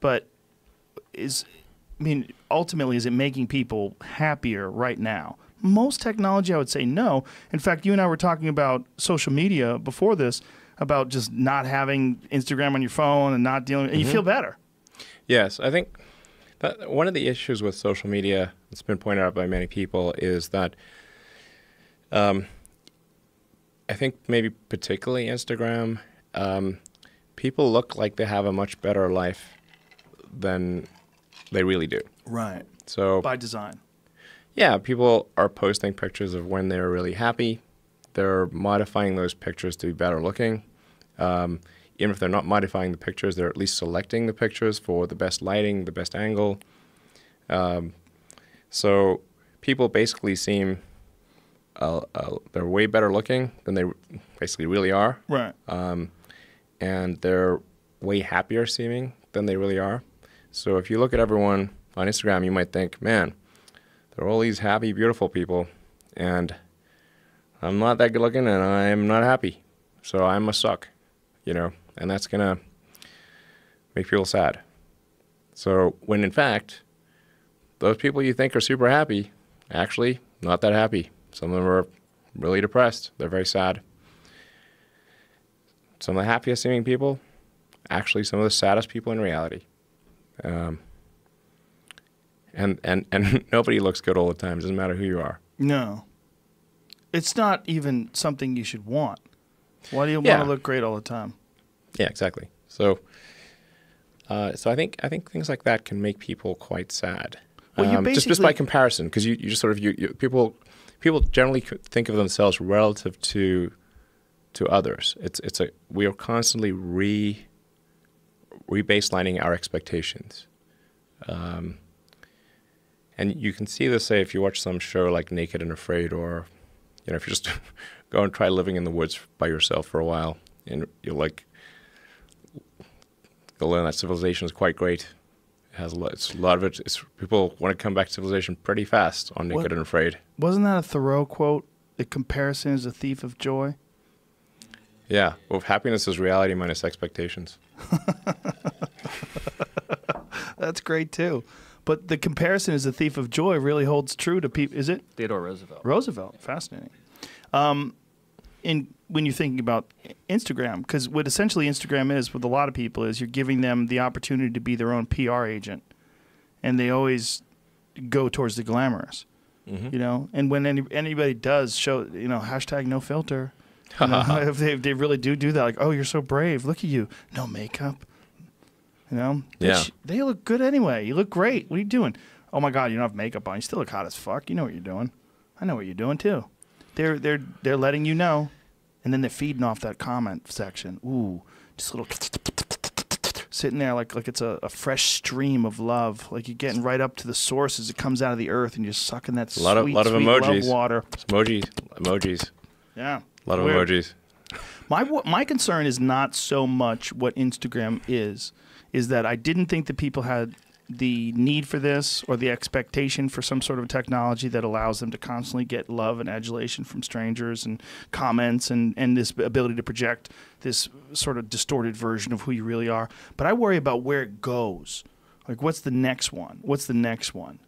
but is I mean, ultimately, is it making people happier right now? Most technology, I would say no. In fact, you and I were talking about social media before this, about just not having Instagram on your phone and not dealing, and you feel better. Yes, I think that one of the issues with social media that's been pointed out by many people is that um, I think maybe particularly Instagram, um, people look like they have a much better life than they really do. Right. So By design. yeah, people are posting pictures of when they're really happy. They're modifying those pictures to be better looking. Um, even if they're not modifying the pictures, they're at least selecting the pictures for the best lighting, the best angle. Um, so people basically seem uh, uh, they're way better looking than they basically really are, Right. And they're way happier seeming than they really are. So if you look at everyone on Instagram, you might think, man, there are all these happy, beautiful people, and I'm not that good looking, and I'm not happy, so I must suck, you know, and that's gonna make people sad. So when in fact, those people you think are super happy, actually not that happy. Some of them are really depressed. They're very sad. Some of the happiest seeming people, actually some of the saddest people in reality. Um, and, and, and nobody looks good all the time. It Doesn't matter who you are. No. It's not even something you should want. Why do you Yeah. want to look great all the time? Yeah, exactly. So, uh, so I think I think things like that can make people quite sad. Well, you Um, just just by comparison, because you, you just sort of you, you people people generally think of themselves relative to to others. It's it's a we are constantly re rebaselining our expectations. Um, and you can see this, say, if you watch some show like Naked and Afraid, or you know, if you just go and try living in the woods by yourself for a while, and you're like, you'll learn that civilization is quite great. It has a lot, it's a lot of it. It's, people want to come back to civilization pretty fast on Naked What? and Afraid. Wasn't that a Thoreau quote? The comparison is a thief of joy. Yeah. Well, happiness is reality minus expectations. That's great too. But the comparison is a thief of joy really holds true to people. Is it Theodore Roosevelt. Roosevelt? Fascinating. Um, in when you're thinking about Instagram, because what essentially Instagram is with a lot of people is you're giving them the opportunity to be their own PR agent, and they always go towards the glamorous. You know, and when any, anybody does show, you know, hashtag no filter, you know, if they, if they really do do that, like, oh, you're so brave. Look at you, no makeup. You know, Yeah. They look good anyway. You look great. What are you doing? Oh my god, you don't have makeup on. You still look hot as fuck. You know what you're doing. I know what you're doing too. They're they're they're letting you know, and then they're feeding off that comment section. Ooh, just a little sitting there like like it's a, a fresh stream of love. Like you're getting right up to the source as it comes out of the earth, and you're sucking that A lot of- sweet, lot of emojis. love water. It's emojis, emojis, Yeah, a lot of Weird. emojis. My my concern is not so much what Instagram is, is that I didn't think that people had the need for this or the expectation for some sort of technology that allows them to constantly get love and adulation from strangers and comments and, and this ability to project this sort of distorted version of who you really are. But I worry about where it goes. Like, what's the next one? What's the next one?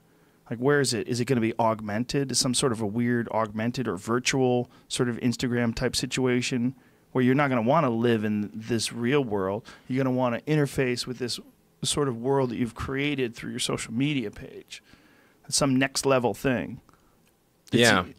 Like, where is it? Is it going to be augmented? Some sort of a weird augmented or virtual sort of Instagram type situation where you're not going to want to live in this real world? You're going to want to interface with this sort of world that you've created through your social media page. Some next level thing. It's- Yeah.